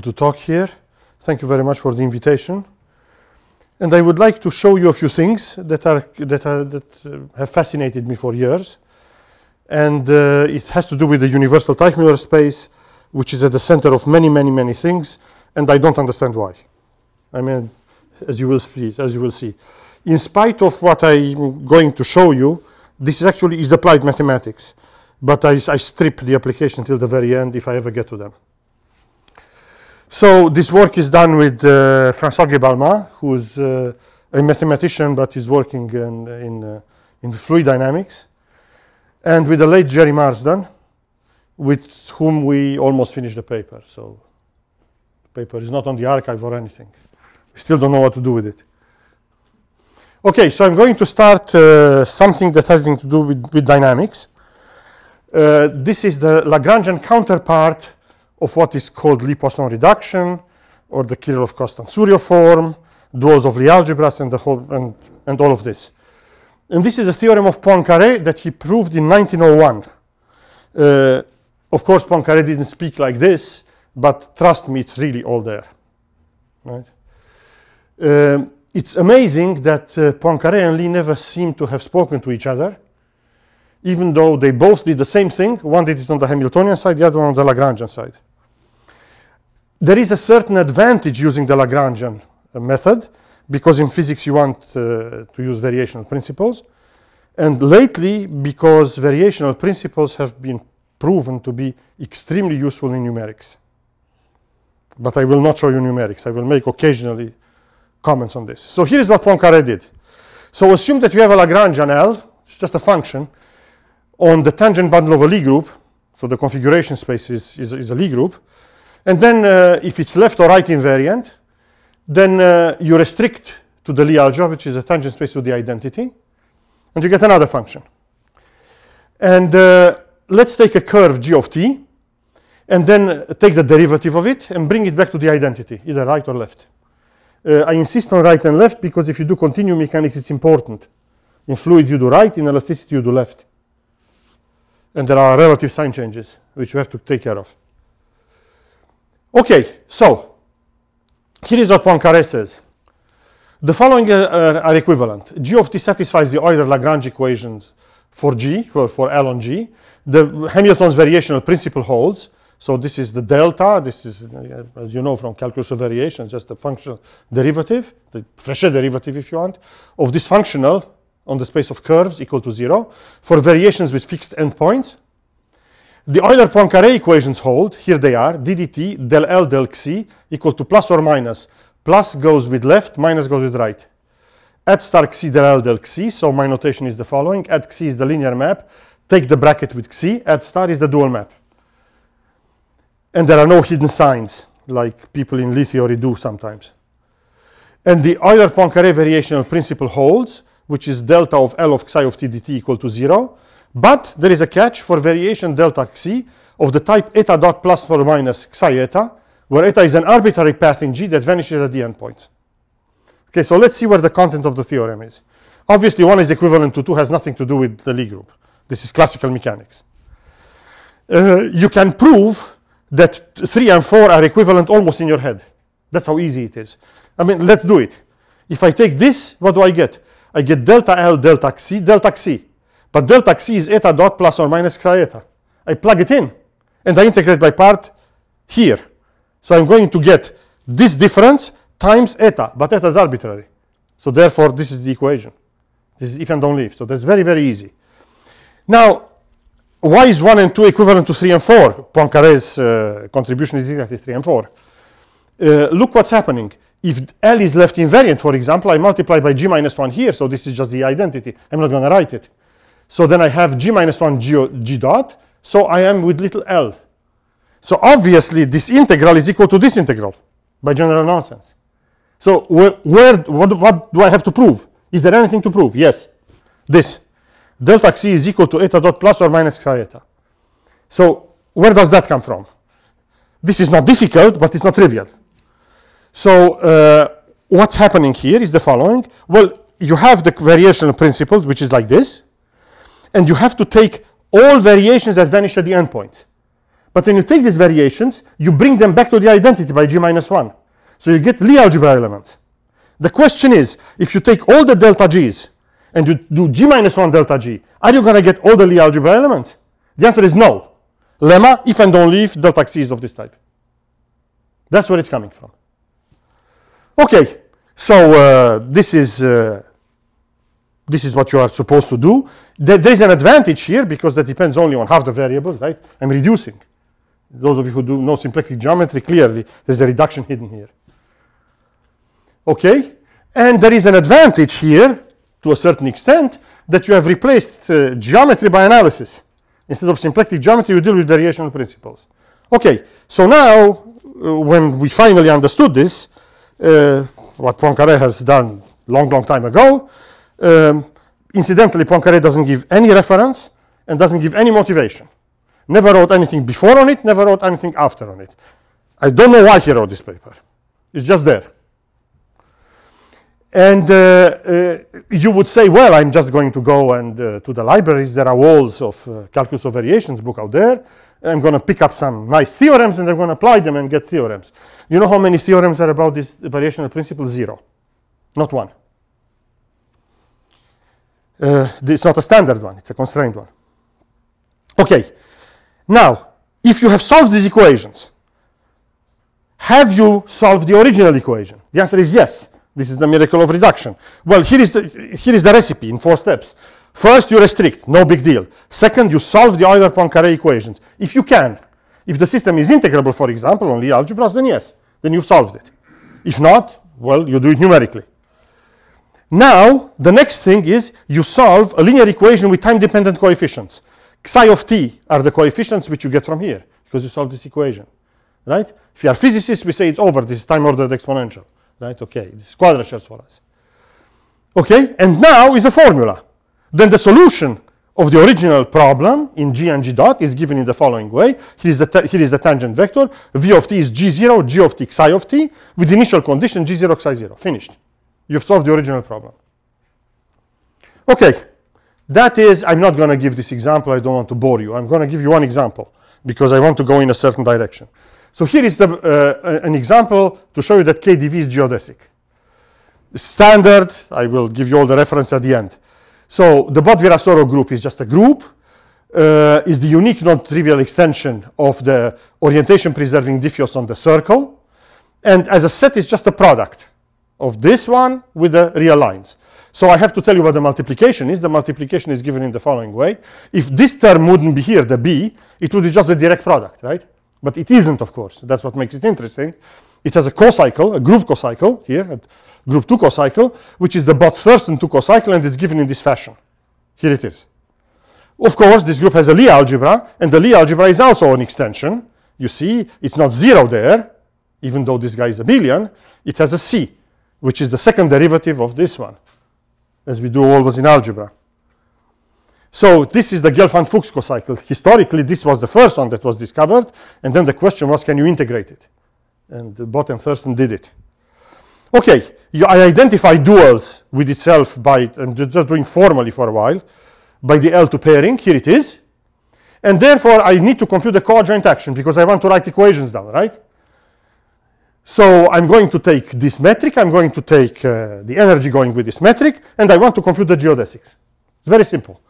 to talk here. Thank you very much for the invitation. And I would like to show you a few things that are that are that uh, have fascinated me for years. And uh, it has to do with the universal Teichmüller space, which is at the center of many, many, many things, and I don't understand why. I mean, as you will see, as you will see. In spite of what I'm going to show you, this is actually is applied mathematics. But I, I strip the application till the very end if I ever get to them. So this work is done with uh, François Balmaz, who's uh, a mathematician but is working in, in, uh, in fluid dynamics, and with the late Jerry Marsden, with whom we almost finished the paper. So the paper is not on the arXiv or anything. We still don't know what to do with it. Okay, so I'm going to start uh, something that has to do with, with dynamics. Uh, this is the Lagrangian counterpart of what is called Lie Poisson reduction or the Kirillov Kostant-Souriau form, duals of Lie algebras and, the whole, and, and all of this. And this is a theorem of Poincaré that he proved in 1901. Uh, of course, Poincaré didn't speak like this, but trust me, it's really all there. Right? Um, it's amazing that uh, Poincaré and Lie never seem to have spoken to each other, even though they both did the same thing. One did it on the Hamiltonian side, the other one on the Lagrangian side there is a certain advantage using the Lagrangian uh, method because in physics you want uh, to use variational principles. And lately, because variational principles have been proven to be extremely useful in numerics. But I will not show you numerics. I will make occasionally comments on this. So here is what Poincaré did. So assume that you have a Lagrangian L, it's just a function, on the tangent bundle of a Lie group. So the configuration space is, is, is a Lie group. And then uh, if it's left or right invariant, then uh, you restrict to the Lie algebra, which is a tangent space to the identity, and you get another function. And uh, let's take a curve g of t, and then take the derivative of it and bring it back to the identity, either right or left. Uh, I insist on right and left because if you do continuum mechanics, it's important. In fluids, you do right, in elasticity, you do left. And there are relative sign changes, which you have to take care of. Okay, so here is what Poincaré says. The following uh, are equivalent. G of t satisfies the Euler-Lagrange equations for G, for, for L on G. The Hamilton's variational principle holds. So this is the delta. This is, uh, as you know from calculus of variations, just a functional derivative, the Frechet derivative if you want, of this functional on the space of curves equal to zero for variations with fixed endpoints. The Euler-Poincaré equations hold. Here they are. ddt del L del xi equal to plus or minus. Plus goes with left, minus goes with right. Add star xi del L del xi. So my notation is the following. Add xi is the linear map. Take the bracket with xi. Add star is the dual map. And there are no hidden signs like people in Lie theory do sometimes. And the Euler-Poincaré variational principle holds, which is delta of L of xi of t dt equal to 0. But there is a catch for variation delta xi of the type eta dot plus or minus xi eta, where eta is an arbitrary path in G that vanishes at the endpoints. Okay, so let's see where the content of the theorem is. Obviously, 1 is equivalent to 2 has nothing to do with the Lie group. This is classical mechanics. Uh, you can prove that 3 and 4 are equivalent almost in your head. That's how easy it is. I mean, let's do it. If I take this, what do I get? I get delta L delta xi delta xi. But delta xi is eta dot plus or minus xi eta. I plug it in and I integrate by part here. So I'm going to get this difference times eta, but eta is arbitrary. So therefore, this is the equation. This is if and only if. So that's very, very easy. Now, why is 1 and 2 equivalent to 3 and 4? Poincaré's uh, contribution is exactly 3 and 4. Uh, look what's happening. If L is left invariant, for example, I multiply by G minus 1 here, so this is just the identity. I'm not going to write it. So then I have g minus 1 g, g dot. So I am with little l. So obviously this integral is equal to this integral by general nonsense. So where, where what, what do I have to prove? Is there anything to prove? Yes. This. Delta xi is equal to eta dot plus or minus xi eta. So where does that come from? This is not difficult, but it's not trivial. So uh, what's happening here is the following. Well, you have the variational principle, which is like this and you have to take all variations that vanish at the endpoint. But when you take these variations, you bring them back to the identity by g minus 1. So you get Lie algebra elements. The question is, if you take all the delta g's and you do g minus 1 delta g, are you going to get all the Lie algebra elements? The answer is no. Lemma, if and only if delta x is of this type. That's where it's coming from. Okay, so uh, this is uh, this is what you are supposed to do. There, is an advantage here because that depends only on half the variables, right? I'm reducing. Those of you who do know symplectic geometry, clearly there's a reduction hidden here. Okay, and there is an advantage here to a certain extent that you have replaced uh, geometry by analysis. Instead of symplectic geometry, you deal with variational principles. Okay, so now uh, when we finally understood this, uh, what Poincaré has done long, long time ago, um, incidentally, Poincaré doesn't give any reference and doesn't give any motivation. Never wrote anything before on it, never wrote anything after on it. I don't know why he wrote this paper. It's just there. And uh, uh, you would say, well, I'm just going to go and uh, to the libraries. There are walls of uh, calculus of variations book out there. I'm going to pick up some nice theorems and I'm going to apply them and get theorems. You know how many theorems are about this variational principle? Zero. Not one. Uh, it's not a standard one, it's a constrained one. Okay, now, if you have solved these equations, have you solved the original equation? The answer is yes. This is the miracle of reduction. Well, here is the, here is the recipe in four steps. First, you restrict, no big deal. Second, you solve the Euler-Poincare equations. If you can, if the system is integrable, for example, only algebras, then yes, then you've solved it. If not, well, you do it numerically. Now, the next thing is you solve a linear equation with time-dependent coefficients. Psi of t are the coefficients which you get from here, because you solve this equation, right? If you are physicists, we say it's over, this is time-ordered exponential, right? Okay, this is quadratures for us. Okay, and now is a formula. Then the solution of the original problem in g and g dot is given in the following way. Here is the, here is the tangent vector. v of t is g0, g of t, psi of t, with initial condition g0, psi 0. Finished. You've solved the original problem. Okay, that is, I'm not going to give this example. I don't want to bore you. I'm going to give you one example because I want to go in a certain direction. So here is the, uh, an example to show you that KDV is geodesic. Standard, I will give you all the reference at the end. So the Bott-Virasoro group is just a group, uh, is the unique non-trivial extension of the orientation preserving diffeos on the circle. And as a set, is just a product of this one with the real lines. So I have to tell you what the multiplication is. The multiplication is given in the following way. If this term wouldn't be here, the b, it would be just a direct product, right? But it isn't, of course. That's what makes it interesting. It has a cocycle, a group cocycle here, a group 2 cocycle, which is the Bott-Thurston 2 cocycle, and is given in this fashion. Here it is. Of course, this group has a Lie algebra, and the Lie algebra is also an extension. You see, it's not zero there, even though this guy is abelian. It has a C, which is the second derivative of this one, as we do always in algebra. So this is the Gelfand-Fuchs cocycle. Historically, this was the first one that was discovered, and then the question was, can you integrate it? And Bott and Thurston did it. Okay, you, I identify duals with itself by, I'm just doing formally for a while, by the L2 pairing, here it is. And therefore, I need to compute the coadjoint action because I want to write equations down, right? So I'm going to take this metric, I'm going to take uh, the energy going with this metric, and I want to compute the geodesics. It's very simple.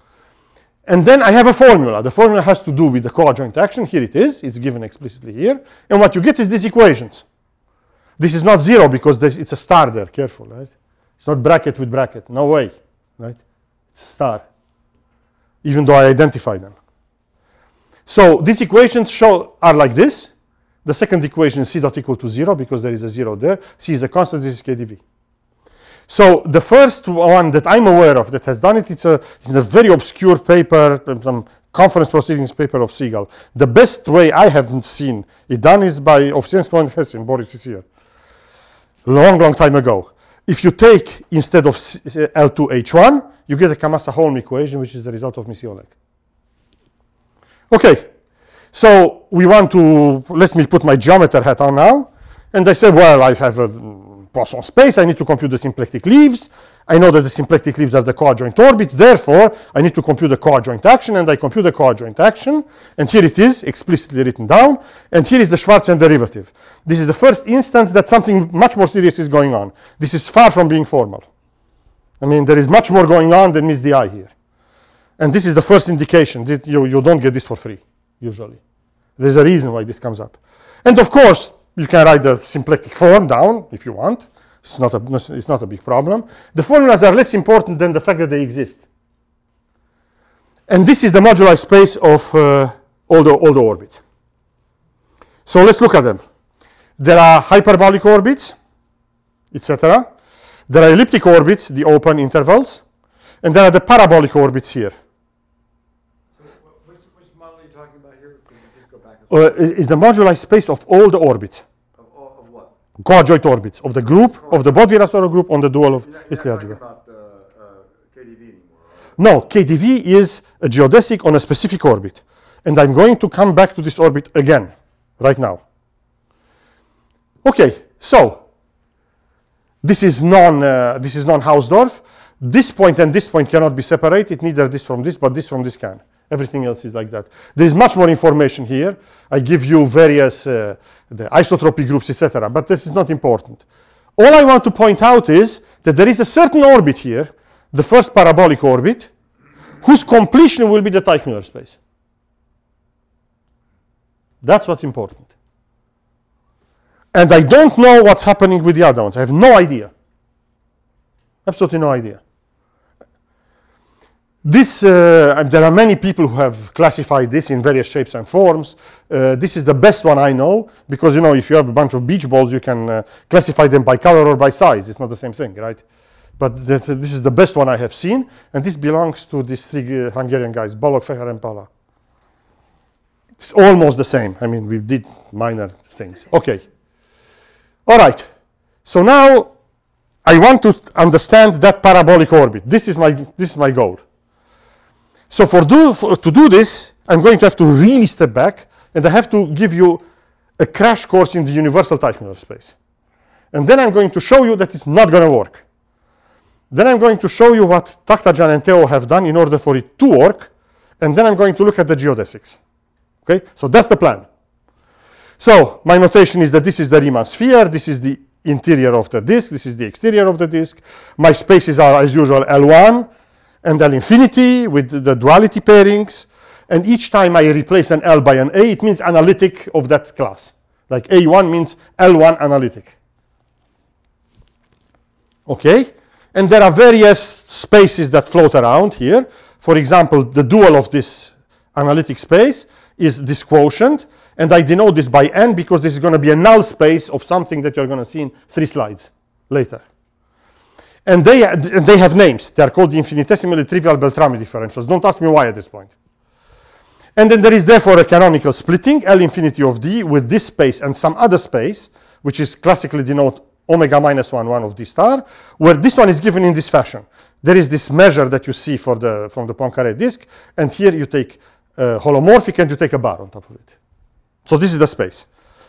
And then I have a formula. The formula has to do with the coadjoint action. Here it is. It's given explicitly here. And what you get is these equations. This is not zero because this, it's a star there. Careful, right? It's not bracket with bracket. No way, right? It's a star. Even though I identify them. So these equations show are like this. The second equation is c dot equal to 0 because there is a 0 there. c is a constant, this is kdv. So the first one that I'm aware of that has done it, it's, a, it's in a very obscure paper, some conference proceedings paper of Segal. The best way I have seen it done is by Ovsienko and Khesin, Boris is here. Long, long time ago. If you take, instead of uh, L2H1, you get a Camassa-Holm equation, which is the result of Misiolek. Okay, so we want to, let me put my geometer hat on now. And I say, well, I have a Poisson space, I need to compute the symplectic leaves. I know that the symplectic leaves are the coadjoint orbits, therefore I need to compute the coadjoint action, and I compute the coadjoint action, and here it is, explicitly written down, and here is the Schwarzian derivative. This is the first instance that something much more serious is going on. This is far from being formal. I mean, there is much more going on than meets the eye here. And this is the first indication. That you, you don't get this for free, usually. There's a reason why this comes up. And of course, you can write the symplectic form down if you want. It's not, a, it's not a big problem. The formulas are less important than the fact that they exist. And this is the moduli space of uh, all, the, all the orbits. So let's look at them. There are hyperbolic orbits, etc. There are elliptic orbits, the open intervals. And there are the parabolic orbits here. So which, which model are you talking about here? Can you just go back and Uh, is the moduli space of all the orbits. of, all- of what? coadjoint orbits of the group, of the Bott-Virasoro group on the dual of You're not, you're history not talking algebra. about uh, uh, KDV anymore. right? No, KDV is a geodesic on a specific orbit. And I'm going to come back to this orbit again, right now. Okay, so this is non uh, this is non-Hausdorff. This point and this point cannot be separated, neither this from this, but this from this can. Everything else is like that. There's much more information here. I give you various uh, the isotropy groups, etc. But this is not important. All I want to point out is that there is a certain orbit here, the first parabolic orbit, whose completion will be the Teichmüller space. That's what's important. And I don't know what's happening with the other ones. I have no idea. Absolutely no idea. This, uh, there are many people who have classified this in various shapes and forms. Uh, this is the best one I know because, you know, if you have a bunch of beach balls, you can uh, classify them by color or by size. It's not the same thing, right? But that, this is the best one I have seen, and this belongs to these three uh, Hungarian guys, Balog, Feher, and Palla. It's almost the same. I mean, we did minor things. Okay. All right. So now I want to understand that parabolic orbit. This is my, this is my goal. So for, do, for to do this, I'm going to have to really step back, and I have to give you a crash course in the universal Teichmüller space. And then I'm going to show you that it's not going to work. Then I'm going to show you what Takhtajan and Teo have done in order for it to work, and then I'm going to look at the geodesics. Okay, so that's the plan. So my notation is that this is the Riemann sphere, this is the interior of the disk, this is the exterior of the disk. My spaces are, as usual, L1 and L infinity with the duality pairings. And each time I replace an L by an A, it means analytic of that class. Like A1 means L1 analytic. Okay? And there are various spaces that float around here. For example, the dual of this analytic space is this quotient. And I denote this by n because this is going to be a null space of something that you're going to see in three slides later. And they, they have names. They are called the infinitesimally trivial Beltrami differentials. Don't ask me why at this point. And then there is therefore a canonical splitting, L infinity of D, with this space and some other space, which is classically denote omega minus 1, 1 of D star, where this one is given in this fashion. There is this measure that you see for the, from the Poincaré disk, and here you take uh, holomorphic and you take a bar on top of it. So this is the space.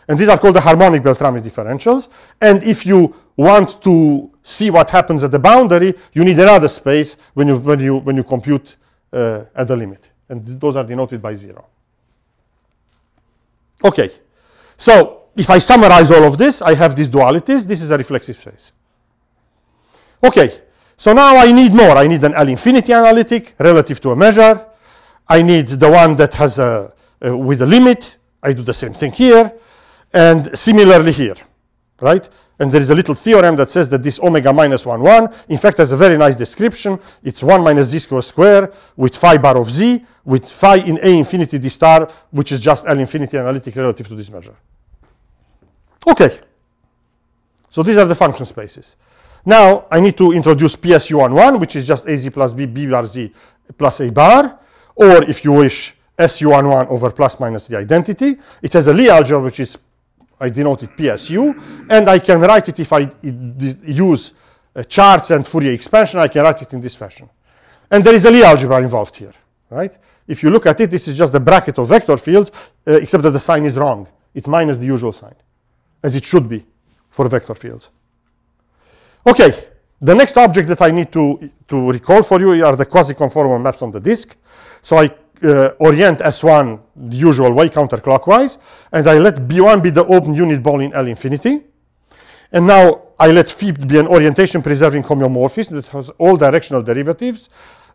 And these are called the harmonic Beltrami differentials. And if you want to see what happens at the boundary, you need another space when you, when you, when you compute uh, at the limit. And th- those are denoted by zero. Okay. So if I summarize all of this, I have these dualities. This is a reflexive space. Okay. So now I need more. I need an L infinity analytic relative to a measure. I need the one that has a, with a limit. I do the same thing here. And similarly here, right? And there is a little theorem that says that this omega minus 1, 1, in fact, has a very nice description. It's 1 minus z square square with phi bar of z, with phi in A infinity d star, which is just L infinity analytic relative to this measure. Okay. So these are the function spaces. Now I need to introduce PSU on 1, which is just AZ plus B, B bar Z plus A bar, or if you wish, SU on 1 over plus minus the identity. It has a Lie algebra, which is, I denoted PSU, and I can write it if I use uh, charts and Fourier expansion, I can write it in this fashion. And there is a Lie algebra involved here, right? If you look at it, this is just the bracket of vector fields, uh, except that the sign is wrong. It's minus the usual sign, as it should be for vector fields. Okay, the next object that I need to, to recall for you are the quasi-conformal maps on the disk. So I uh, orient S1 the usual way counterclockwise, and I let B1 be the open unit ball in L infinity. And now I let phi be an orientation preserving homeomorphism that has all directional derivatives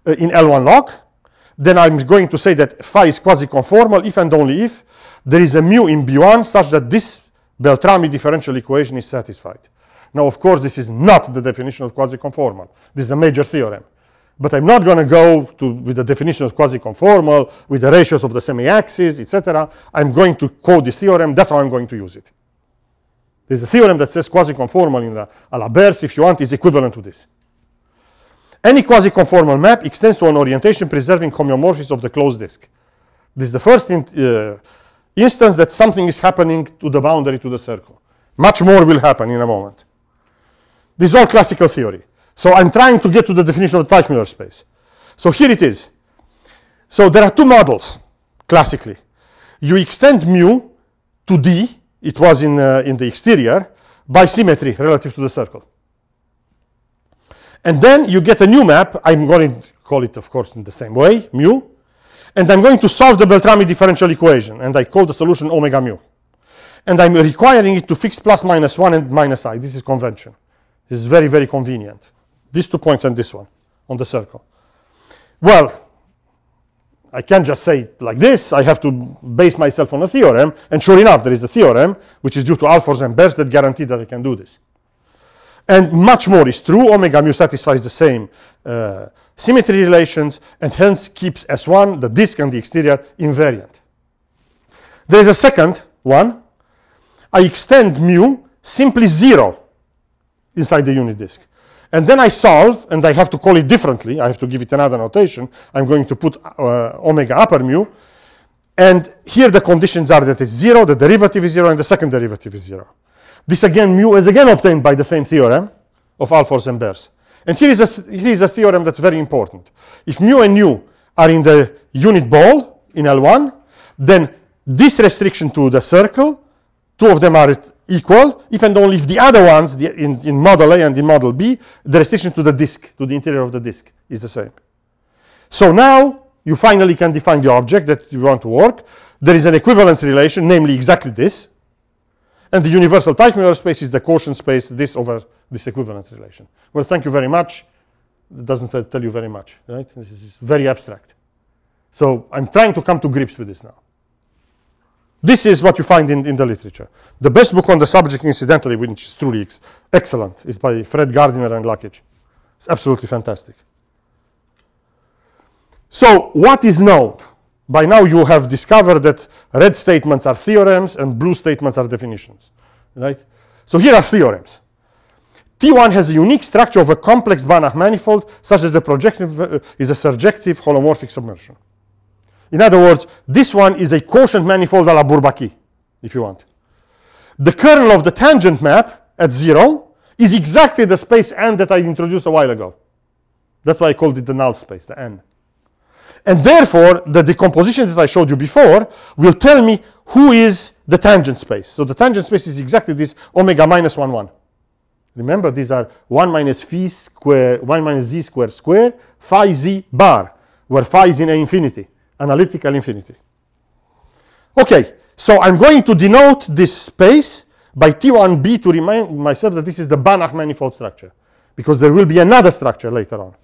uh, in L1 log. Then I'm going to say that phi is quasi-conformal if and only if there is a mu in B1 such that this Beltrami differential equation is satisfied. Now, of course, this is not the definition of quasi-conformal. This is a major theorem. But I'm not going to go to with the definition of quasi-conformal, with the ratios of the semi-axis, etc. I'm going to quote this theorem. That's how I'm going to use it. There's a theorem that says quasi-conformal in the Alabers, if you want, is equivalent to this. Any quasi-conformal map extends to an orientation preserving homeomorphism of the closed disk. This is the first in, uh, instance that something is happening to the boundary to the circle. Much more will happen in a moment. This is all classical theory. So I'm trying to get to the definition of the Teichmüller space. So here it is. So there are two models, classically. You extend mu to d, it was in, uh, in the exterior, by symmetry relative to the circle. And then you get a new map. I'm going to call it, of course, in the same way, mu. And I'm going to solve the Beltrami differential equation. And I call the solution omega mu. And I'm requiring it to fix plus minus 1 and minus i. This is convention. This is very, very convenient these two points and this one on the circle. Well, I can't just say like this. I have to base myself on a theorem. And sure enough, there is a theorem, which is due to Ahlfors and Bers, that guarantee that I can do this. And much more is true. Omega mu satisfies the same uh, symmetry relations and hence keeps S1, the disk and the exterior, invariant. There is a second one. I extend mu simply zero inside the unit disk. And then I solve, and I have to call it differently. I have to give it another notation. I'm going to put uh, omega upper mu. And here the conditions are that it's zero, the derivative is zero, and the second derivative is zero. This again, mu is again obtained by the same theorem of Ahlfors and Bers. And here is, a, here is a theorem that's very important. If mu and nu are in the unit ball in L1, then this restriction to the circle, two of them are equal if and only if the other ones the, in, in model A and in model B, the restriction to the disk, to the interior of the disk is the same. So now you finally can define the object that you want to work. There is an equivalence relation, namely exactly this. And the universal Teichmüller space is the quotient space, this over this equivalence relation. Well, thank you very much. It doesn't tell you very much, right? This is very abstract. So I'm trying to come to grips with this now. This is what you find in, in the literature. The best book on the subject, incidentally, which is truly ex excellent, is by Fred Gardiner and Lakic. It's absolutely fantastic. So, what is known? By now, you have discovered that red statements are theorems and blue statements are definitions. Right? So, here are theorems. T1 has a unique structure of a complex Banach manifold such that the projection uh, is a surjective holomorphic submersion. In other words, this one is a quotient manifold a la Bourbaki, if you want. The kernel of the tangent map at zero is exactly the space n that I introduced a while ago. That's why I called it the null space, the n. And therefore, the decomposition that I showed you before will tell me who is the tangent space. So the tangent space is exactly this omega minus 1, 1. Remember, these are 1 minus phi square, 1 minus z square square, phi z bar, where phi is in a infinity analytical infinity. Okay, so I'm going to denote this space by T1b to remind myself that this is the Banach manifold structure, because there will be another structure later on.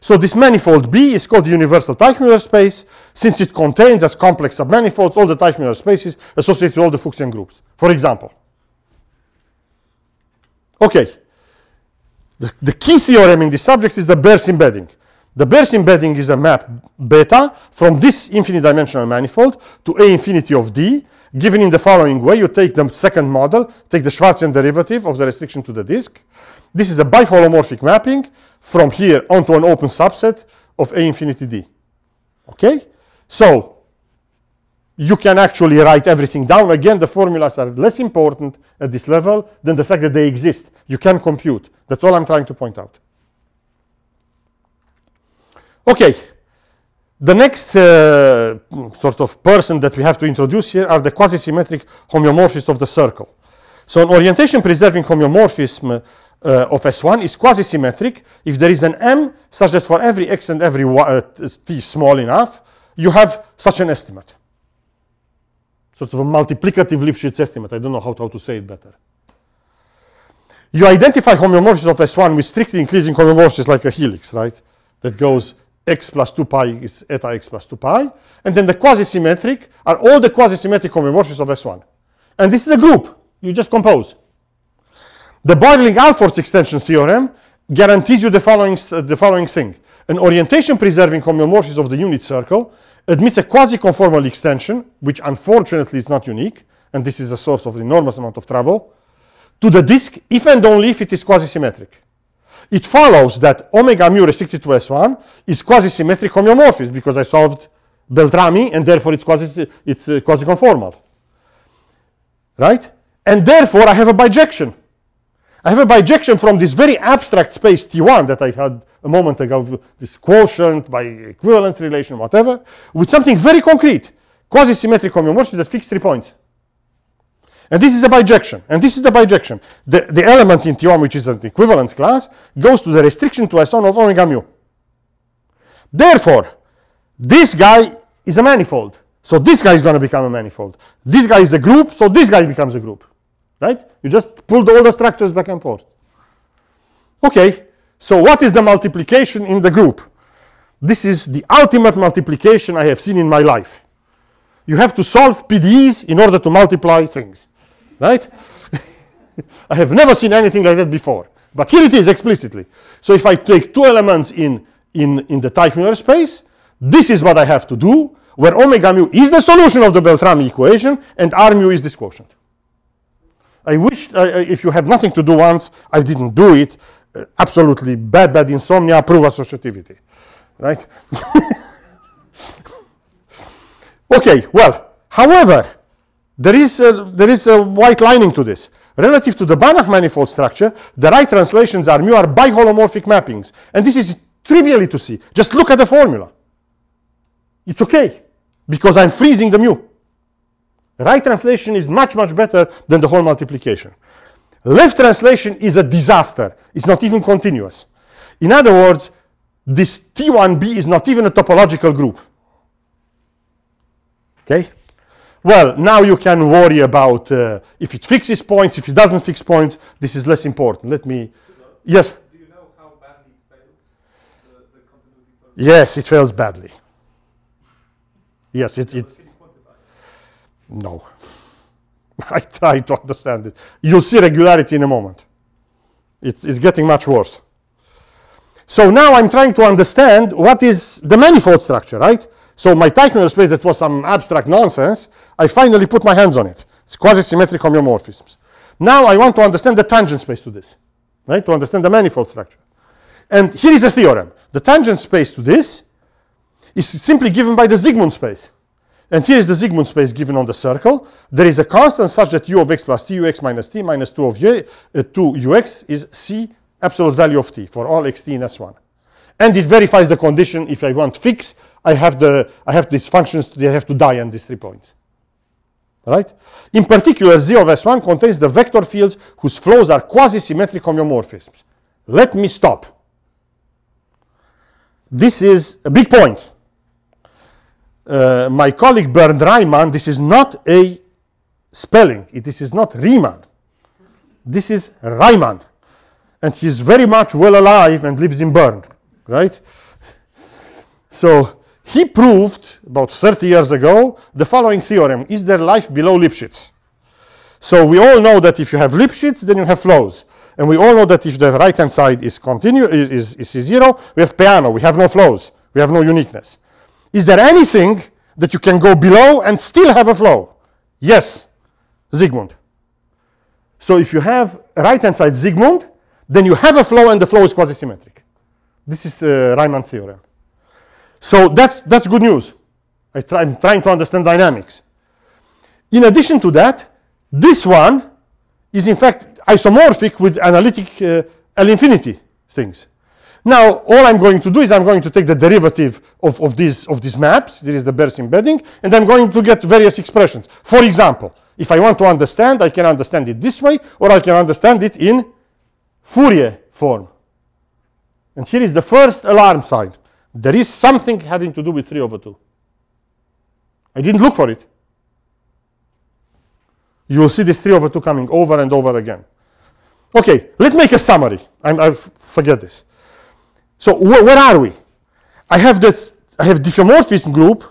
So this manifold B is called the universal Teichmüller space, since it contains as complex submanifolds all the Teichmüller spaces associated with all the Fuchsian groups. For example, okay, the, the key theorem in this subject is the Bers embedding. The Bers embedding is a map beta from this infinite dimensional manifold to A infinity of D, given in the following way. You take the second model, take the Schwarzian derivative of the restriction to the disk. This is a biholomorphic mapping from here onto an open subset of A infinity D. Okay? So, you can actually write everything down. Again, the formulas are less important at this level than the fact that they exist. You can compute. That's all I'm trying to point out. Okay, the next uh, sort of person that we have to introduce here are the quasi-symmetric homeomorphisms of the circle. So an orientation preserving homeomorphism uh, of S1 is quasi-symmetric if there is an M such that for every x and every y, uh, t small enough, you have such an estimate. Sort of a multiplicative Lipschitz estimate. I don't know how to, how to say it better. You identify homeomorphisms of S1 with strictly increasing homeomorphisms like a helix, right? That goes x plus 2 pi is eta x plus 2 pi. And then the quasi-symmetric are all the quasi-symmetric homeomorphisms of S1. And this is a group. You just compose. The Beurling-Ahlfors extension theorem guarantees you the following, the following thing. An orientation-preserving homeomorphism of the unit circle admits a quasi-conformal extension, which unfortunately is not unique, and this is a source of enormous amount of trouble, to the disk if and only if it is quasi-symmetric. It follows that omega mu restricted to S1 is quasi-symmetric homeomorphism because I solved Beltrami and therefore it's quasi it's uh, quasi-conformal. Right? And therefore I have a bijection. I have a bijection from this very abstract space T1 that I had a moment ago, this quotient by equivalence relation, whatever, with something very concrete, quasi-symmetric homeomorphism that fixed three points. And this is a bijection. And this is the bijection. The, the element in T1, which is an equivalence class, goes to the restriction to S1 of omega mu. Therefore, this guy is a manifold. So this guy is going to become a manifold. This guy is a group, so this guy becomes a group. Right? You just pull all the structures back and forth. Okay, so what is the multiplication in the group? This is the ultimate multiplication I have seen in my life. You have to solve PDEs in order to multiply things right? I have never seen anything like that before. But here it is explicitly. So if I take two elements in, in, in the Teichmüller space, this is what I have to do, where omega mu is the solution of the Beltrami equation, and r mu is this quotient. I wish, uh, if you have nothing to do once, I didn't do it. Uh, absolutely bad, bad insomnia, prove associativity. Right? okay, well, however, there is, a, there is a white lining to this. Relative to the Banach manifold structure, the right translations are mu are biholomorphic mappings. And this is trivially to see. Just look at the formula. It's okay, because I'm freezing the mu. Right translation is much, much better than the whole multiplication. Left translation is a disaster. It's not even continuous. In other words, this T1b is not even a topological group. Okay? Well, now you can worry about uh, if it fixes points, if it doesn't fix points. This is less important. Let me. Yes. Do you know how badly it fails? The, the Yes, it fails badly. Yes, it. it Can you quantify? no. I try to understand it. You'll see regularity in a moment. It's, it's getting much worse. So now I'm trying to understand what is the manifold structure, right? So my Teichmüller space that was some abstract nonsense, I finally put my hands on it. It's quasi-symmetric homeomorphisms. Now I want to understand the tangent space to this, right? To understand the manifold structure. And here is a theorem. The tangent space to this is simply given by the Zygmund space. And here is the Zygmund space given on the circle. There is a constant such that u of x plus t, ux minus t minus 2 of u, uh, 2 ux is c absolute value of t for all xt in S1. And it verifies the condition if I want fix, I have, the, I have these functions, they have to die on these three points. Right? In particular, Z of S1 contains the vector fields whose flows are quasi-symmetric homeomorphisms. Let me stop. This is a big point. Uh, my colleague Bernd Reimann, this is not a spelling. It, this is not Riemann. This is Reimann. And he's very much well alive and lives in Bern, right? So he proved about 30 years ago the following theorem Is there life below Lipschitz? So we all know that if you have Lipschitz, then you have flows. And we all know that if the right hand side is continue is, is, is zero, we have Peano, we have no flows, we have no uniqueness. Is there anything that you can go below and still have a flow? Yes, Zygmund. So if you have right hand side Zygmund, then you have a flow and the flow is quasi-symmetric. This is the Reimann theorem. So that's, that's good news. I try, I'm trying to understand dynamics. In addition to that, this one is in fact isomorphic with analytic uh, L infinity things. Now, all I'm going to do is I'm going to take the derivative of, of, these, of these maps. There is the Bers embedding. And I'm going to get various expressions. For example, if I want to understand, I can understand it this way, or I can understand it in Fourier form. And here is the first alarm sign. There is something having to do with 3 over 2. I didn't look for it. You will see this 3 over 2 coming over and over again. Okay, let's make a summary. I'm, I forget this. So wh- where are we? I have this. I have diffeomorphism group.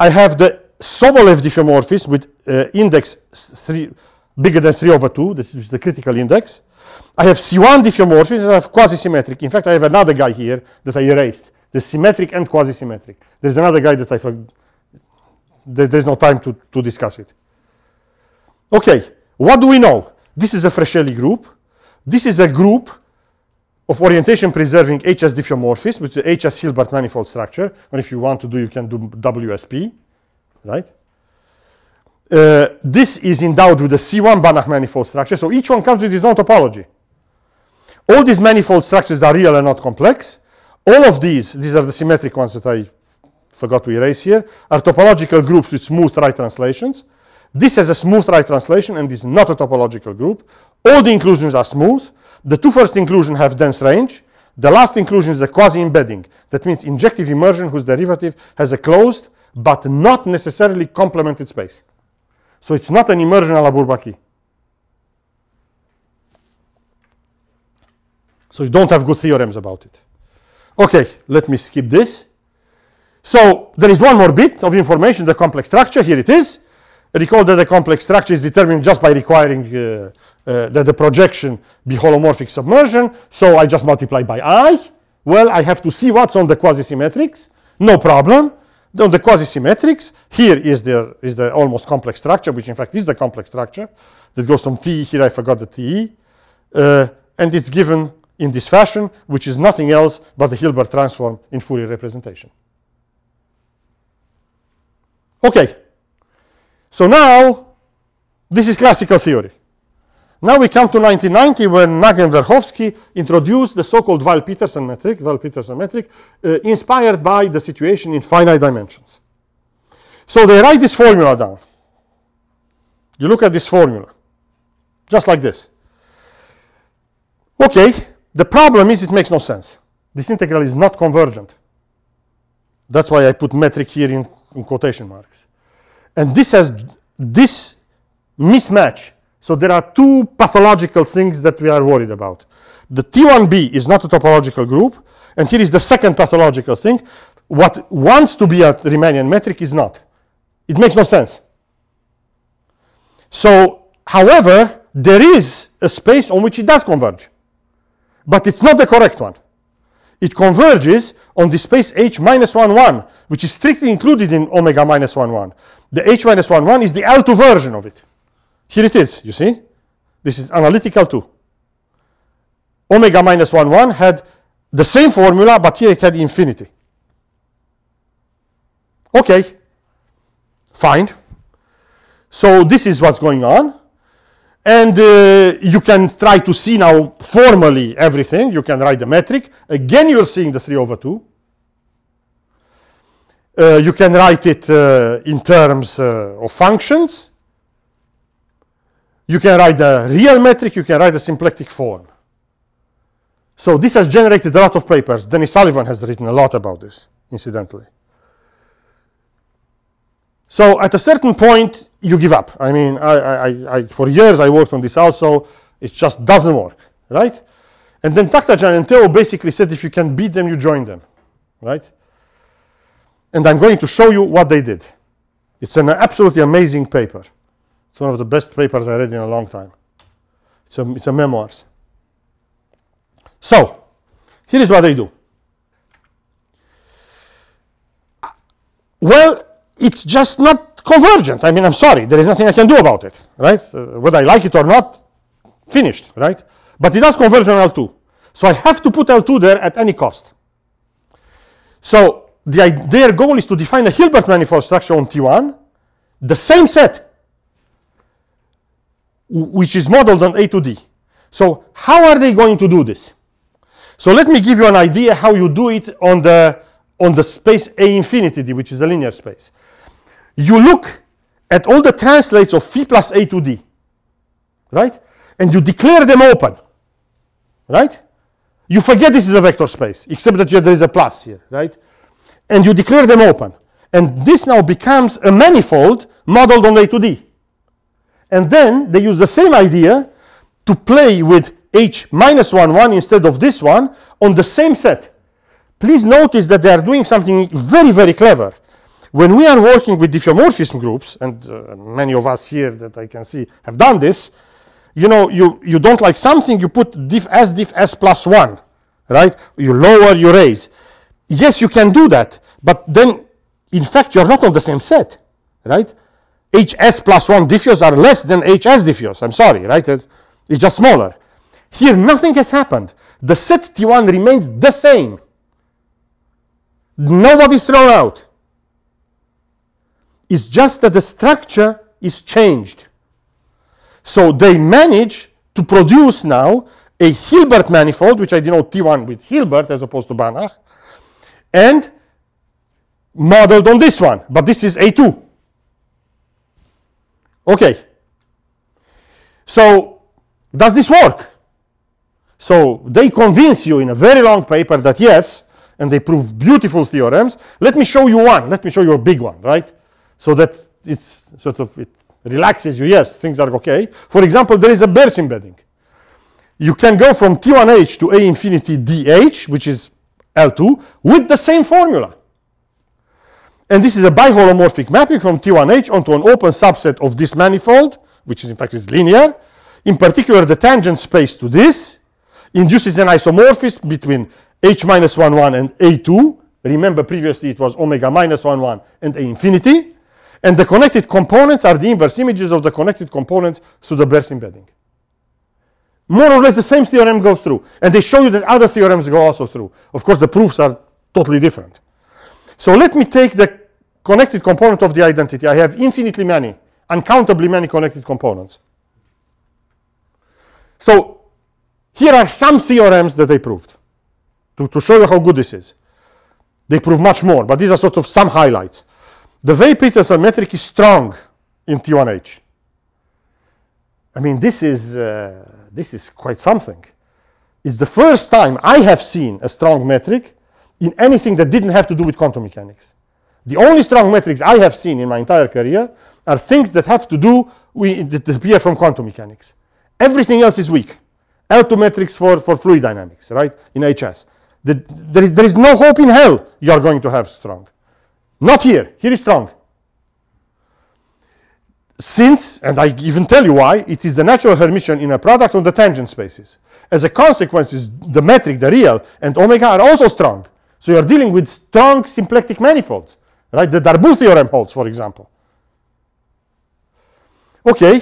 I have the Sobolev diffeomorphism with uh, index three bigger than three over two. This is the critical index. I have C1 diffeomorphism. and I have quasi-symmetric. In fact, I have another guy here that I erased. The symmetric and quasi-symmetric. There's another guy that I. There, there's no time to, to discuss it. Okay, what do we know? This is a Fréchet Lie group. This is a group of orientation preserving HS diffeomorphism, which is the HS Hilbert manifold structure. And if you want to do, you can do WSP, right? Uh, this is endowed with a C1 Banach manifold structure. So each one comes with its own topology. All these manifold structures are real and not complex. All of these, these are the symmetric ones that I forgot to erase here, are topological groups with smooth right translations. This has a smooth right translation and is not a topological group. All the inclusions are smooth. The two first inclusions have dense range. The last inclusion is a quasi-embedding. That means injective immersion whose derivative has a closed but not necessarily complemented space. So it's not an immersion a la Bourbaki. So you don't have good theorems about it. Okay, let me skip this. So there is one more bit of information, the complex structure. Here it is. Recall that the complex structure is determined just by requiring uh, uh, that the projection be holomorphic submersion. So I just multiply by i. Well, I have to see what's on the quasi-symmetrics. No problem. On the quasi-symmetrics, here is the, is the almost complex structure, which in fact is the complex structure that goes from T. Here I forgot the TE. Uh, and it's given in this fashion, which is nothing else but the Hilbert transform in Fourier representation. Okay. So now, this is classical theory. Now we come to 1990 when Nag and introduced the so-called Weil-Petersson metric, Weil-Petersson metric, uh, inspired by the situation in finite dimensions. So they write this formula down. You look at this formula, just like this. Okay, the problem is it makes no sense. This integral is not convergent. That's why I put metric here in, in quotation marks. And this has this mismatch. So there are two pathological things that we are worried about. The T1b is not a topological group, and here is the second pathological thing. What wants to be a Riemannian metric is not. It makes no sense. So, however, there is a space on which it does converge, but it's not the correct one. It converges on the space H minus 1, 1, which is strictly included in omega minus 1, 1. The H minus 1, 1 is the L2 version of it. Here it is, you see? This is analytical 2. Omega minus 1, 1 had the same formula, but here it had infinity. Okay, fine. So this is what's going on. And uh, you can try to see now formally everything. You can write the metric. Again, you're seeing the 3 over 2. Uh, you can write it uh, in terms uh, of functions. You can write the real metric. You can write the symplectic form. So this has generated a lot of papers. Dennis Sullivan has written a lot about this, incidentally. So at a certain point, you give up. I mean, I, I, I, for years I worked on this also. It just doesn't work, right? And then Takhtajan and Teo basically said, if you can beat them, you join them, right? And I'm going to show you what they did. It's an absolutely amazing paper. It's one of the best papers I read in a long time. It's a, it's a memoirs. So, here is what they do. Well, it's just not convergent. I mean, I'm sorry, there is nothing I can do about it, right? Uh, whether I like it or not, finished, right? But it does converge on L2. So I have to put L2 there at any cost. So the, their goal is to define a Hilbert manifold structure on T1, the same set, which is modeled on A to D. So how are they going to do this? So let me give you an idea how you do it on the, on the space A infinity D, which is a linear space you look at all the translates of phi plus a to d, right? And you declare them open. right? You forget this is a vector space, except that there is a plus here, right? And you declare them open. And this now becomes a manifold modeled on A to D. And then they use the same idea to play with H minus 1, 1 instead of this one on the same set. Please notice that they are doing something very, very clever. When we are working with diffeomorphism groups, and uh, many of us here that I can see have done this, you know, you, you don't like something, you put diff s diff s plus 1, right? You lower, you raise. Yes, you can do that, but then, in fact, you're not on the same set, right? HS plus 1 diffeos are less than HS diffeos. I'm sorry, right? It's just smaller. Here, nothing has happened. The set T1 remains the same. Nobody's thrown out. It's just that the structure is changed. So they manage to produce now a Hilbert manifold, which I denote T1 with Hilbert as opposed to Banach, and modeled on this one, but this is A2. Okay. So does this work? So they convince you in a very long paper that yes, and they prove beautiful theorems. Let me show you one. Let me show you a big one, right? So that it's sort of it relaxes you. Yes, things are okay. For example, there is a Bers embedding. You can go from T1H to A infinity DH, which is L2, with the same formula. And this is a biholomorphic mapping from T1H onto an open subset of this manifold, which is in fact is linear. In particular, the tangent space to this induces an isomorphism between H minus 1, 1 and A2. Remember previously it was omega minus 1, 1 and A infinity. And the connected components are the inverse images of the connected components through the Bers embedding. More or less the same theorem goes through. And they show you that other theorems go also through. Of course, the proofs are totally different. So let me take the connected component of the identity. I have infinitely many, uncountably many connected components. So here are some theorems that they proved to, to show you how good this is. They prove much more, but these are sort of some highlights. The Weil-Petersson metric is strong in T1H. I mean, this is, uh, this is quite something. It's the first time I have seen a strong metric in anything that didn't have to do with quantum mechanics. The only strong metrics I have seen in my entire career are things that have to do with that appear from quantum mechanics. Everything else is weak. L2 metrics for, for fluid dynamics, right, in HS. The, there, is, there is no hope in hell you are going to have strong. Not here. Here is strong. Since, and I even tell you why, it is the natural Hermitian in a product on the tangent spaces. As a consequence, the metric, the real, and omega are also strong. So you are dealing with strong symplectic manifolds, right? The Darboux theorem holds, for example. Okay,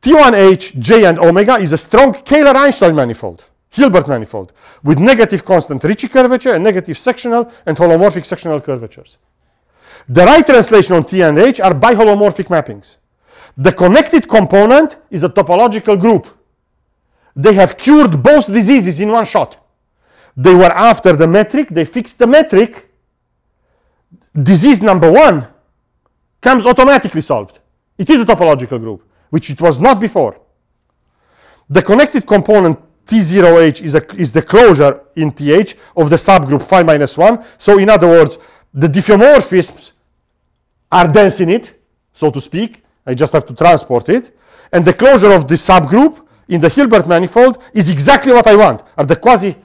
T1H, J, and omega is a strong Kähler-Einstein manifold, Hilbert manifold, with negative constant Ricci curvature and negative sectional and holomorphic sectional curvatures. The right translation on T and H are biholomorphic mappings. The connected component is a topological group. They have cured both diseases in one shot. They were after the metric, they fixed the metric. Disease number one comes automatically solved. It is a topological group, which it was not before. The connected component T0H is, a, is the closure in TH of the subgroup phi minus 1. So in other words, the diffeomorphisms are dense in it, so to speak. I just have to transport it. And the closure of the subgroup in the Hilbert manifold is exactly what I want, are the quasi,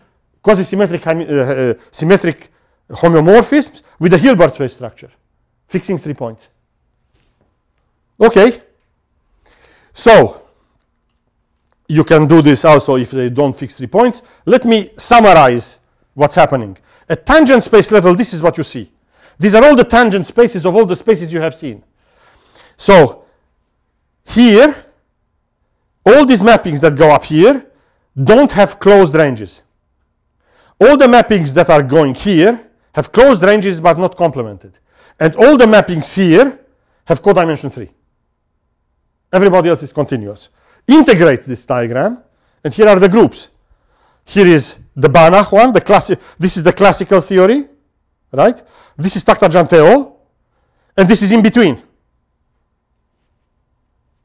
quasi-symmetric uh, uh, symmetric homeomorphisms with the Hilbert wave structure, fixing three points. Okay. So, you can do this also if they don't fix three points. Let me summarize what's happening. At tangent space level, this is what you see. These are all the tangent spaces of all the spaces you have seen. So here, all these mappings that go up here don't have closed ranges. All the mappings that are going here have closed ranges but not complemented. And all the mappings here have codimension 3. Everybody else is continuous. Integrate this diagram, and here are the groups. Here is the Banach one, the classic. This is the classical theory, right? This is Takhtajan-Teo, and this is in between,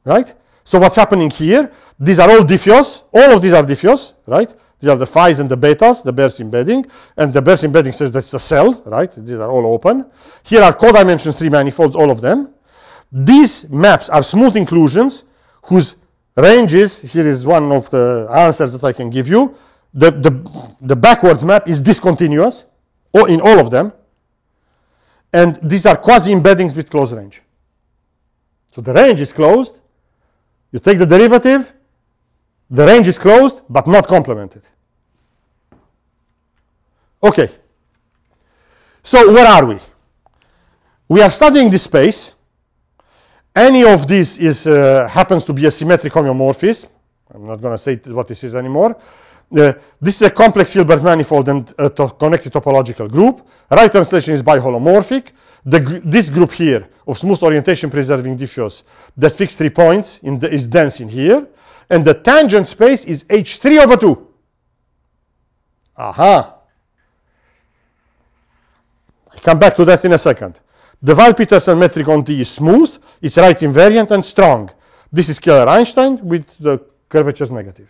right? So what's happening here? These are all diffeos. All of these are diffeos, right? These are the phi's and the betas, the Bers' embedding. And the Bers' embedding says that's a cell, right? These are all open. Here are codimension three manifolds, all of them. These maps are smooth inclusions whose ranges, here is one of the answers that I can give you. The, the, the backwards map is discontinuous or in all of them. And these are quasi-embeddings with closed range. So the range is closed. You take the derivative, the range is closed, but not complemented. Okay. So where are we? We are studying this space. Any of this is, uh, happens to be a symmetric homeomorphism. I'm not going to say what this is anymore. Uh, this is a complex Hilbert manifold and a to connected topological group. Right translation is biholomorphic. The this group here of smooth orientation preserving diffeos that fix three points the, is dense in here. And the tangent space is H3 over 2. Aha. I come back to that in a second. The Weil-Petersson metric on T is smooth, it's right invariant and strong. This is Kähler-Einstein with the curvatures negative.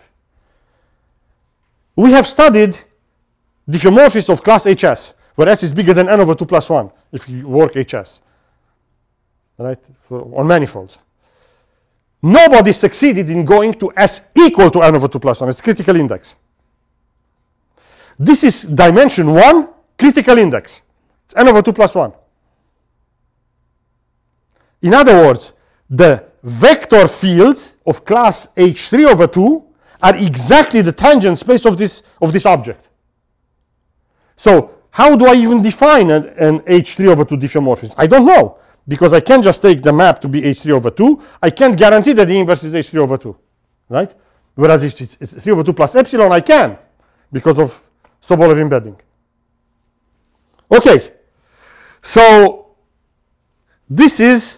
We have studied diffeomorphism of class HS, where S is bigger than n over 2 plus 1 if you work HS, right, For, on manifolds. Nobody succeeded in going to S equal to n over 2 plus 1. It's critical index. This is dimension 1 critical index. It's n over 2 plus 1. In other words, the vector fields of class H3 over 2 are exactly the tangent space of this, of this object. So how do I even define an, an H3 over 2 diffeomorphism? I don't know, because I can't just take the map to be H3 over 2. I can't guarantee that the inverse is H3 over 2, right? Whereas if it's 3 over 2 plus epsilon, I can, because of Sobolev embedding. Okay, so this is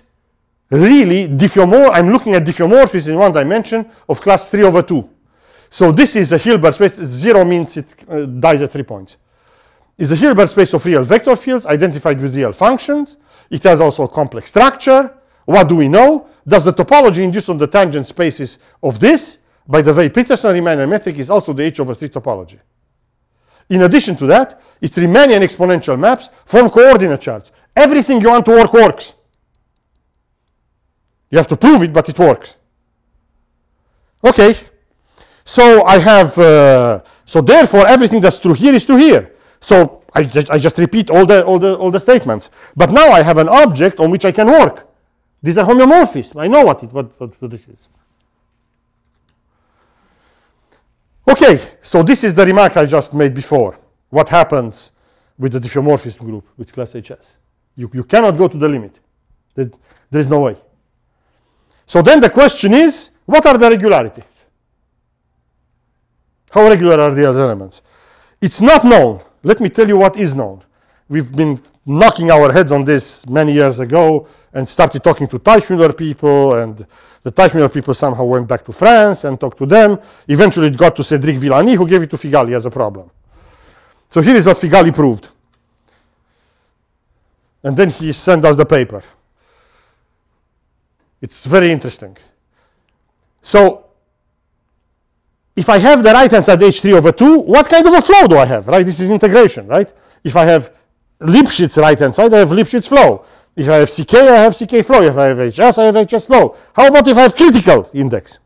really diffeomorph. I'm looking at diffeomorphism in one dimension of class 3 over 2. So this is a Hilbert space. Zero means it uh, dies at three points. It's a Hilbert space of real vector fields identified with real functions. It has also a complex structure. What do we know? Does the topology induced on the tangent spaces of this, by the way, Petersson Riemannian metric is also the H over 3 topology. In addition to that, its Riemannian exponential maps form coordinate charts. Everything you want to work works. You have to prove it, but it works. Okay, so I have, uh, so therefore everything that's true here is true here. So I just, I just repeat all the, all, the, all the statements. But now I have an object on which I can work. These are homeomorphisms. I know what, it, what, what, what this is. Okay, so this is the remark I just made before. What happens with the diffeomorphism group with class HS? You, you cannot go to the limit. There, there is no way. So then the question is, what are the regularities? How regular are the other elements? It's not known. Let me tell you what is known. We've been knocking our heads on this many years ago and started talking to Teichmüller people and the Teichmüller people somehow went back to France and talked to them. Eventually it got to Cédric Villani who gave it to Figalli as a problem. So here is what Figalli proved. And then he sent us the paper. It's very interesting. So if I have the right hand side h3 over 2, what kind of a flow do I have, right? This is integration, right? If I have Lipschitz right hand side, I have Lipschitz flow. If I have CK, I have CK flow. If I have HS, I have HS flow. How about if I have critical index?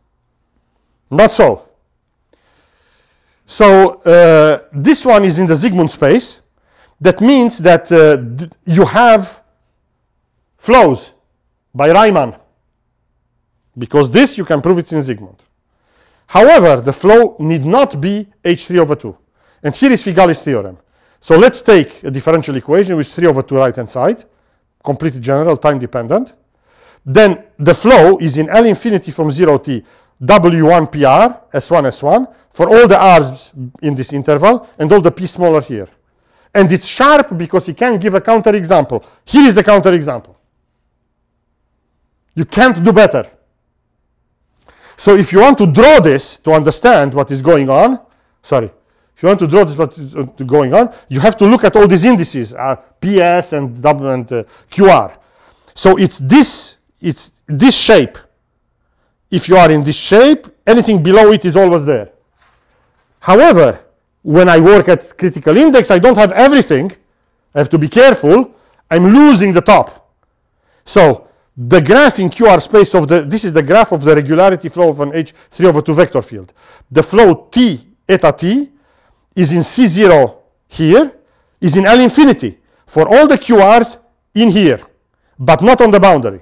Not so. So uh, this one is in the Zygmund space. That means that uh, you have flows by Riemann. Because this, you can prove it's in Zygmund. However, the flow need not be H3 over 2. And here is Figalli's theorem. So let's take a differential equation with 3 over 2 right hand side, completely general, time dependent. Then the flow is in L infinity from 0 t W1 PR, S1, S1, for all the R's in this interval and all the P smaller here. And it's sharp because he can give a counterexample. Here is the counterexample. You can't do better. So if you want to draw this to understand what is going on, sorry, if you want to draw this what is uh, going on, you have to look at all these indices, uh, PS and W and uh, QR. So it's this, it's this shape. If you are in this shape, anything below it is always there. However, when I work at critical index, I don't have everything. I have to be careful. I'm losing the top. So the graph in QR space of the, this is the graph of the regularity flow of an H3 over 2 vector field. The flow T eta T is in C0 here, is in L infinity for all the QRs in here, but not on the boundary.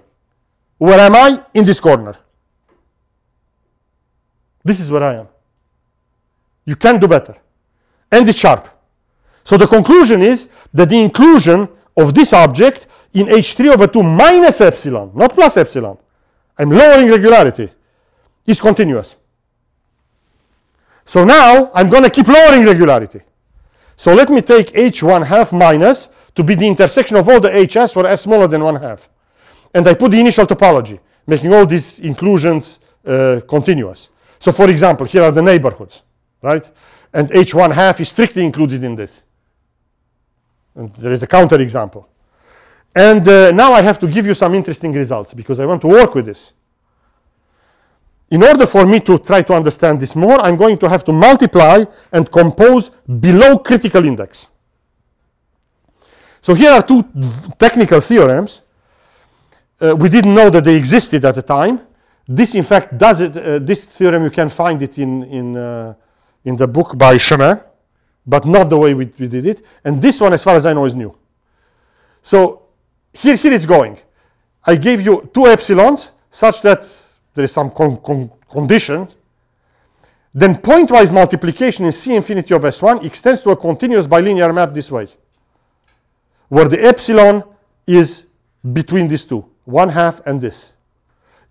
Where am I? In this corner. This is where I am. You can do better. And it's sharp. So the conclusion is that the inclusion of this object in H3 over 2 minus epsilon, not plus epsilon, I'm lowering regularity, It's continuous. So now I'm going to keep lowering regularity. So let me take h1 half minus to be the intersection of all the hs for s smaller than 1 half. And I put the initial topology, making all these inclusions uh, continuous. So for example, here are the neighborhoods, right? And h1 half is strictly included in this. And there is a counter example. And uh, now I have to give you some interesting results because I want to work with this. In order for me to try to understand this more, I'm going to have to multiply and compose below critical index. So here are two technical theorems. Uh, we didn't know that they existed at the time. This, in fact, does it. Uh, this theorem, you can find it in, in, uh, in the book by Chemin, but not the way we, we did it. And this one, as far as I know, is new. So here, here it's going. I gave you two epsilons such that there is some con con condition. Then pointwise multiplication in C infinity of S1 extends to a continuous bilinear map this way, where the epsilon is between these two, one half and this.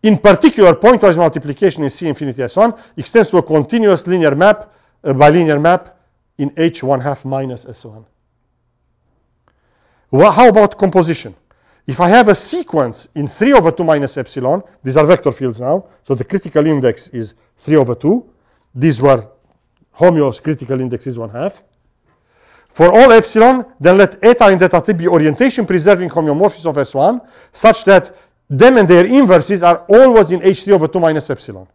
In particular, pointwise multiplication in C infinity S1 extends to a continuous linear map, a bilinear map in H 1 half minus S1. Well, how about composition? If I have a sequence in 3 over 2 minus epsilon, these are vector fields now, so the critical index is 3 over 2. These were homeo's critical index is 1 half. For all epsilon, then let eta and eta t be orientation preserving homeomorphisms of S1 such that them and their inverses are always in H3 over 2 minus epsilon.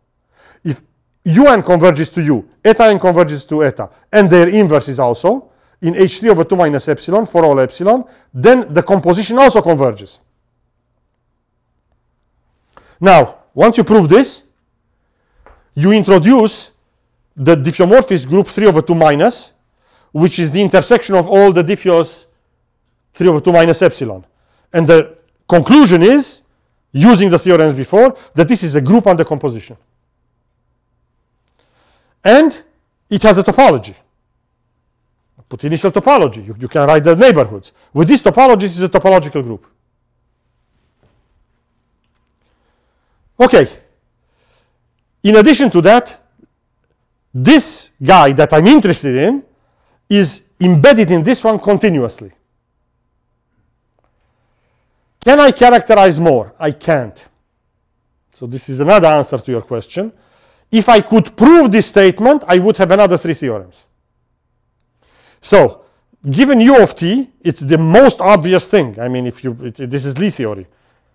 If un converges to u, eta n converges to eta, and their inverses also, in H3 over 2 minus epsilon for all epsilon, then the composition also converges. Now, once you prove this, you introduce the diffeomorphism group 3 over 2 minus, which is the intersection of all the diffeos 3 over 2 minus epsilon. And the conclusion is, using the theorems before, that this is a group under composition. And it has a topology put initial topology. You, you can write the neighborhoods. With this topology, this is a topological group. Okay. In addition to that, this guy that I'm interested in is embedded in this one continuously. Can I characterize more? I can't. So this is another answer to your question. If I could prove this statement, I would have another three theorems. So given u of t, it's the most obvious thing. I mean, if you, it, this is Lie theory.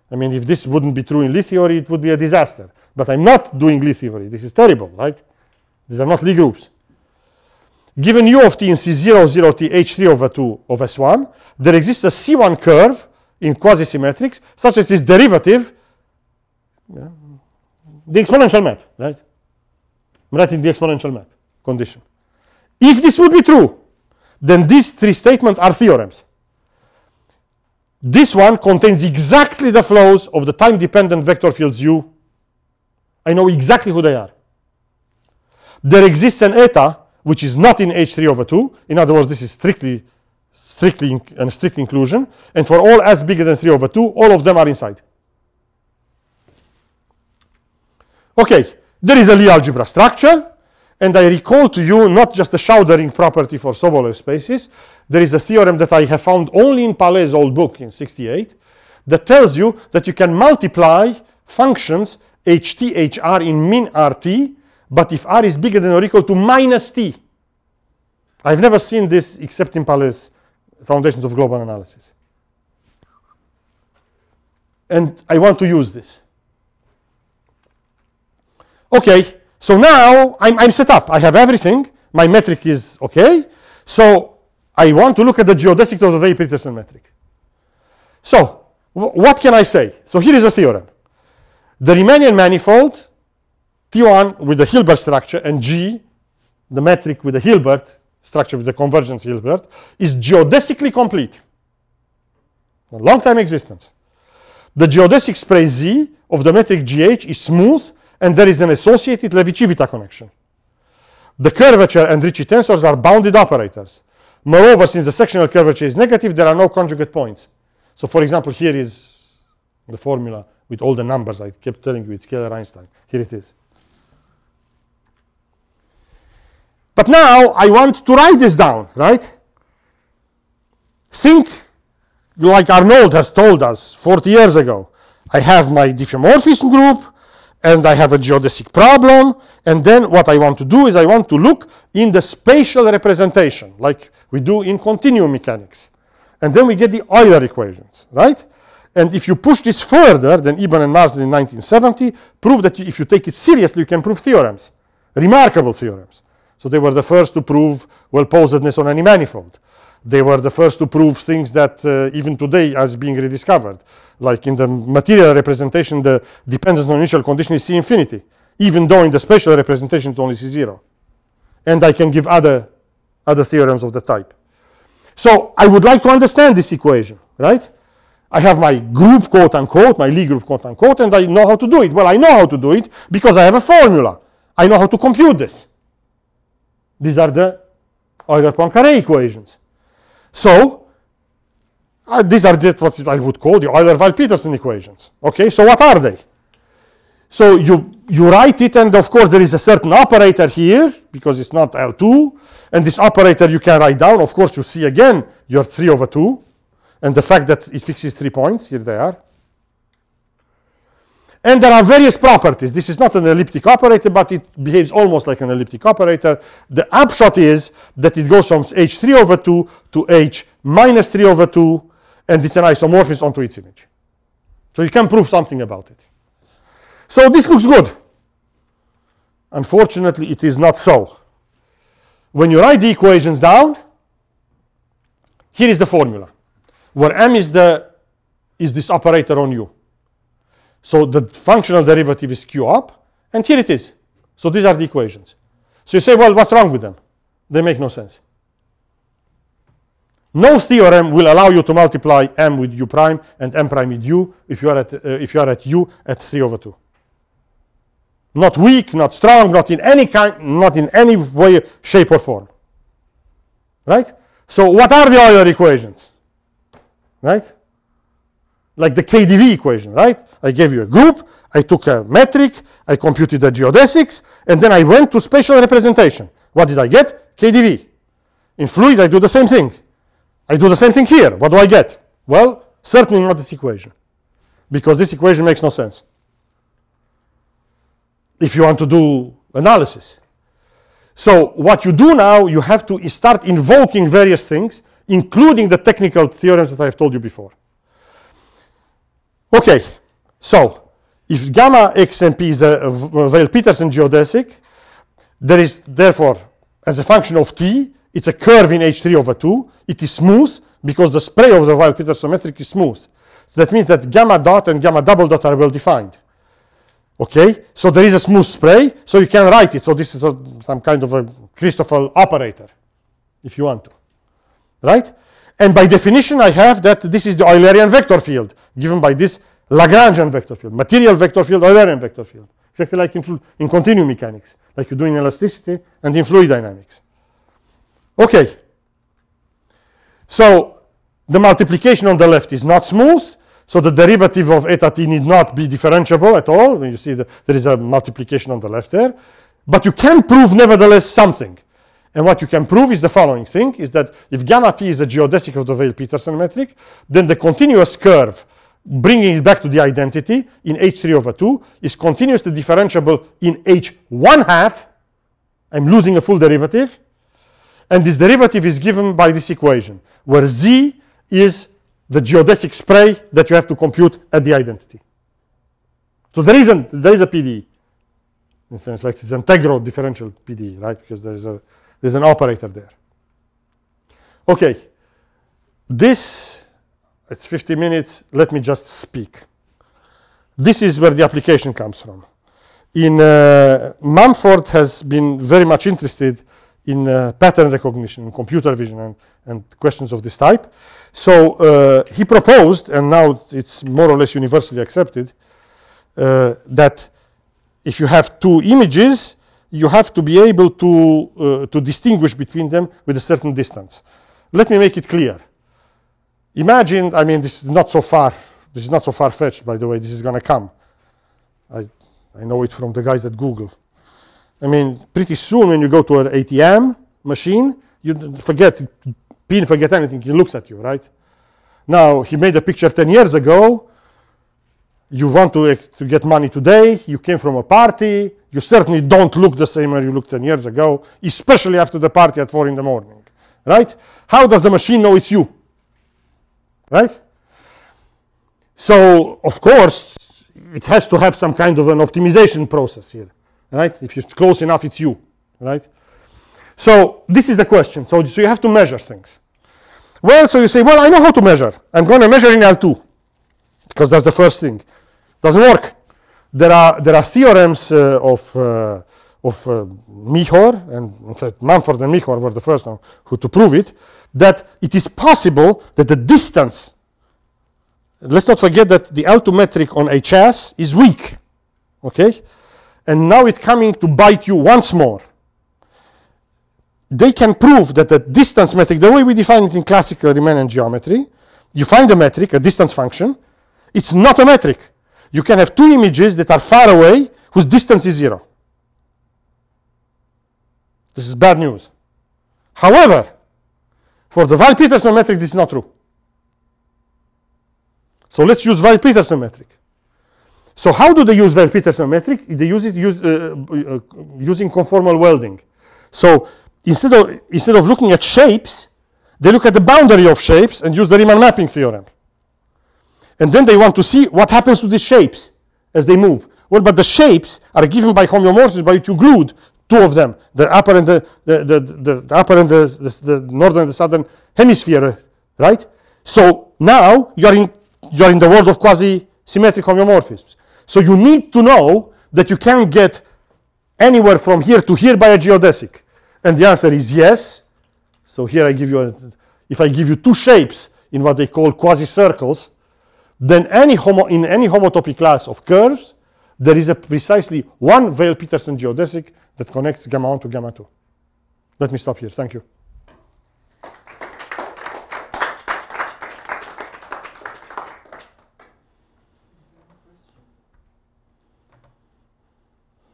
I mean, if this wouldn't be true in Lie theory, it would be a disaster. But I'm not doing Lie theory. This is terrible, right? These are not Lie groups. Given u of t in C0, 0 t, h3 over 2 of S1, there exists a C1 curve in quasi-symmetrics such as this derivative, yeah, the exponential map, right? I'm writing the exponential map condition. If this would be true, then these three statements are theorems. This one contains exactly the flows of the time-dependent vector fields U. I know exactly who they are. There exists an eta, which is not in H3 over 2. In other words, this is strictly, strictly a strict inclusion. And for all s bigger than 3 over 2, all of them are inside. Okay, there is a Lie algebra structure. And I recall to you not just the Schoudering property for Sobolev spaces. There is a theorem that I have found only in Palais' old book in 68 that tells you that you can multiply functions ht, hr in min rt, but if r is bigger than or equal to minus t. I've never seen this except in Palais' Foundations of Global Analysis. And I want to use this. Okay, so now I'm, I'm set up. I have everything. My metric is okay. So I want to look at the geodesic of the Weil-Petersson metric. So what can I say? So here is a theorem. The Riemannian manifold, T1 with the Hilbert structure and G, the metric with the Hilbert structure with the convergence Hilbert, is geodesically complete. A long time existence. The geodesic spray Z of the metric GH is smooth and there is an associated Levi-Civita connection. The curvature and Ricci tensors are bounded operators. Moreover, since the sectional curvature is negative, there are no conjugate points. So for example, here is the formula with all the numbers I kept telling you, it's Kähler Einstein. Here it is. But now I want to write this down, right? Think like Arnold has told us 40 years ago. I have my diffeomorphism group and I have a geodesic problem. And then what I want to do is I want to look in the spatial representation, like we do in continuum mechanics. And then we get the Euler equations, right? And if you push this further, then Ebin and Marsden in 1970 proved that if you take it seriously, you can prove theorems, remarkable theorems. So they were the first to prove well-posedness on any manifold. They were the first to prove things that uh, even today are being rediscovered. Like in the material representation, the dependence on initial condition is C infinity, even though in the spatial representation it's only C zero. And I can give other, other theorems of the type. So I would like to understand this equation, right? I have my group, quote unquote, my Lie group, quote unquote, and I know how to do it. Well, I know how to do it because I have a formula. I know how to compute this. These are the Euler-Poincaré equations. So uh, these are the, what I would call the Euler-Weil-Petersson equations. Okay, so what are they? So you, you write it, and of course there is a certain operator here, because it's not L2. And this operator you can write down. Of course, you see again your 3 over 2. And the fact that it fixes three points, here they are. And there are various properties. This is not an elliptic operator, but it behaves almost like an elliptic operator. The upshot is that it goes from h3 over 2 to h minus 3 over 2, and it's an isomorphism onto its image. So you can prove something about it. So this looks good. Unfortunately, it is not so. When you write the equations down, here is the formula, where m is, the, is this operator on u. So the functional derivative is q up, and here it is. So these are the equations. So you say, well, what's wrong with them? They make no sense. No theorem will allow you to multiply m with u prime and m prime with u if you are at, uh, if you are at u at 3 over 2. Not weak, not strong, not in any kind, not in any way, shape or form. Right? So what are the Euler equations? Right? Like the KDV equation, right? I gave you a group, I took a metric, I computed the geodesics, and then I went to spatial representation. What did I get? KDV. In fluid, I do the same thing. I do the same thing here. What do I get? Well, certainly not this equation, because this equation makes no sense. If you want to do analysis. So what you do now, you have to start invoking various things, including the technical theorems that I've told you before. Okay, so if gamma x and p is uh, uh, a Weil-Petersson geodesic, there is therefore, as a function of t, it's a curve in H3 over 2. It is smooth because the spray of the Weil-Petersson metric is smooth. So that means that gamma dot and gamma double dot are well defined. Okay, so there is a smooth spray, so you can write it. So this is a, some kind of a Christoffel operator, if you want to, right? And by definition, I have that this is the Eulerian vector field given by this Lagrangian vector field, material vector field, Eulerian vector field. Exactly like in, in continuum mechanics, like you do in elasticity and in fluid dynamics. Okay. So the multiplication on the left is not smooth. So the derivative of eta t need not be differentiable at all. When you see that there is a multiplication on the left there. But you can prove nevertheless something. And what you can prove is the following thing, is that if gamma t is a geodesic of the Weil-Petersson metric, then the continuous curve, bringing it back to the identity in h3 over 2, is continuously differentiable in h1 half. I'm losing a full derivative. And this derivative is given by this equation, where z is the geodesic spray that you have to compute at the identity. So there is, an, there is a PDE. In fact, it's integral differential PDE, right? Because there is a There's an operator there. Okay, this, it's 50 minutes. Let me just speak. This is where the application comes from. In uh, Mumford has been very much interested in uh, pattern recognition, computer vision, and, and questions of this type. So uh, he proposed, and now it's more or less universally accepted, uh, that if you have two images, you have to be able to, uh, to distinguish between them with a certain distance. Let me make it clear. Imagine, I mean, this is not so far, this is not so far-fetched, by the way, this is going to come. I, I know it from the guys at Google. I mean, pretty soon when you go to an ATM machine, you forget, PIN forget anything, he looks at you, right? Now, he made a picture 10 years ago, you want to, to get money today, you came from a party, you certainly don't look the same as you looked 10 years ago, especially after the party at 4 in the morning, right? How does the machine know it's you? Right? So, of course, it has to have some kind of an optimization process here, right? If it's close enough, it's you, right? So, this is the question. So, so you have to measure things. Well, so you say, well, I know how to measure. I'm going to measure in L2 because that's the first thing. Doesn't work. There are there are theorems uh, of uh, of uh, Michor, and in fact Mumford and Michor were the first one who to prove it, that it is possible that the distance. Let's not forget that the L2 metric on HS is weak, okay, and now it's coming to bite you once more. They can prove that the distance metric, the way we define it in classical Riemannian geometry, you find a metric, a distance function, it's not a metric. You can have two images that are far away whose distance is zero. This is bad news. However, for the Weil-Petersson metric, this is not true. So let's use Weil-Petersson metric. So how do they use Weil-Petersson metric? They use it use, uh, uh, using conformal welding. So instead of, instead of looking at shapes, they look at the boundary of shapes and use the Riemann mapping theorem. And then they want to see what happens to these shapes as they move. Well, but the shapes are given by homeomorphisms by which you glued two of them, the upper and the, the, the, the, the upper and the, the, the northern and the southern hemisphere, right? So now you're in, you're in the world of quasi-symmetric homeomorphisms. So you need to know that you can get anywhere from here to here by a geodesic. And the answer is yes. So here I give you, a, if I give you two shapes in what they call quasi-circles, then any homo, in any homotopy class of curves, there is a precisely one Weil-Petersson geodesic that connects gamma 1 to gamma 2. Let me stop here. Thank you.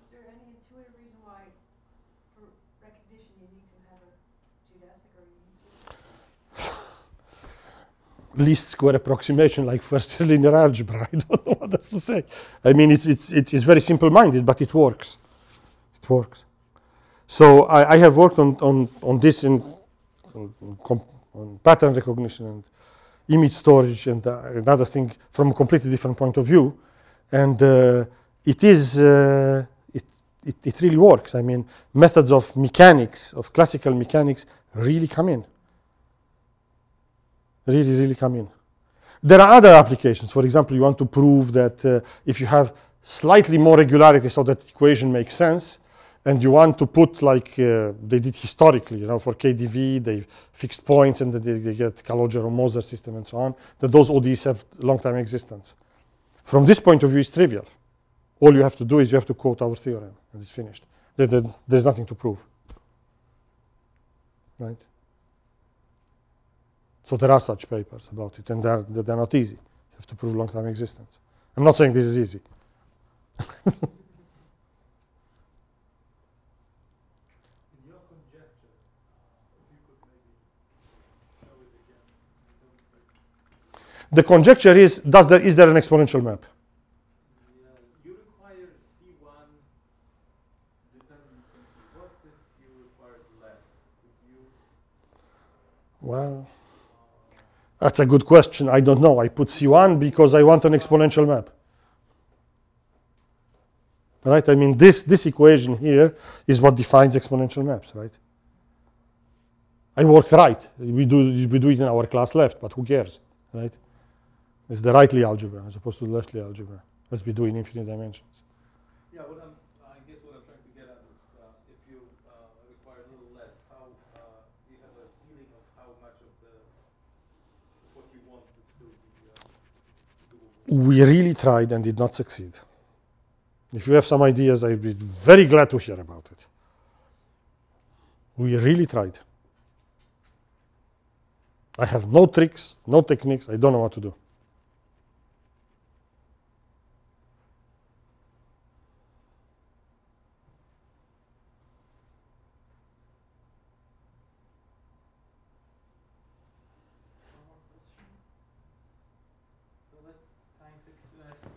Is there any intuitive reason why, for recognition, you need to have a geodesic or you need to? Least square approximation like first linear algebra. I don't know what else to say. I mean, it's, it's, it's, very simple-minded, but it works. It works. So I, I have worked on, on, on this in on, on pattern recognition and image storage and uh, another thing from a completely different point of view. And uh, it is, uh, it, it, it really works. I mean, methods of mechanics, of classical mechanics, really come in really, really come in. There are other applications. For example, you want to prove that uh, if you have slightly more regularity so that the equation makes sense, and you want to put like uh, they did historically, you know, for KDV, they fixed points and then they, they get Calogero or Moser system and so on, that those ODEs have long time existence. From this point of view, it's trivial. All you have to do is you have to quote our theorem, and it's finished. There- there- there's nothing to prove. Right? So there are such papers about it, and they're, they're not easy. You have to prove long-time existence. I'm not saying this is easy. In your conjecture, if you could maybe show it again. I don't think- The conjecture is, does there, is there an exponential map? Yeah, you require C1 dependency. What if you required less? Could you, Well, that's a good question. I don't know. I put C1 because I want an exponential map. Right? I mean, this, this equation here is what defines exponential maps, right? I worked right. We do, we do it in our class left, but who cares, right? It's the rightly algebra as opposed to the leftly algebra, as we do in infinite dimensions. Yeah, what I'm, I guess what I'm trying to get at is, uh, if you, uh, require a little less, how, uh, do you have a feeling of how much of the, what you want would still be, uh, doable? We really tried and did not succeed. If you have some ideas, I'd be very glad to hear about it. We really tried. I have no tricks, no techniques, I don't know what to do. So let's thanks. Ex-